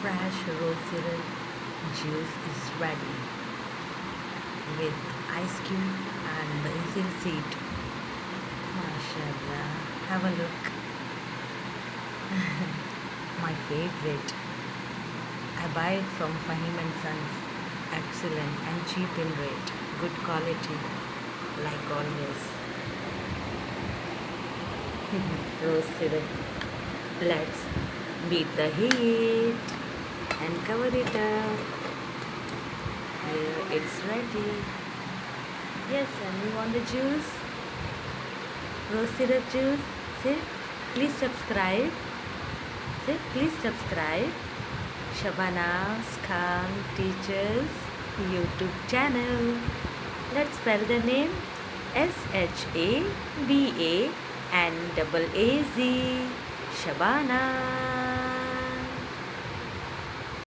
fresh syrup juice is ready with ice cube and basil seed. MashaAllah. Have a look. My favorite. I buy it from Fahim and Sons. Excellent and cheap in rate. Good quality, like always. Syrup. Let's beat the heat cover it up. Here it's ready. Yes, and you want the juice? Rose syrup juice? Say, please subscribe. Say, please subscribe. Shabanaaz Khan Teachers YouTube channel. Let's spell the name S H A B A N double A Z Shabana.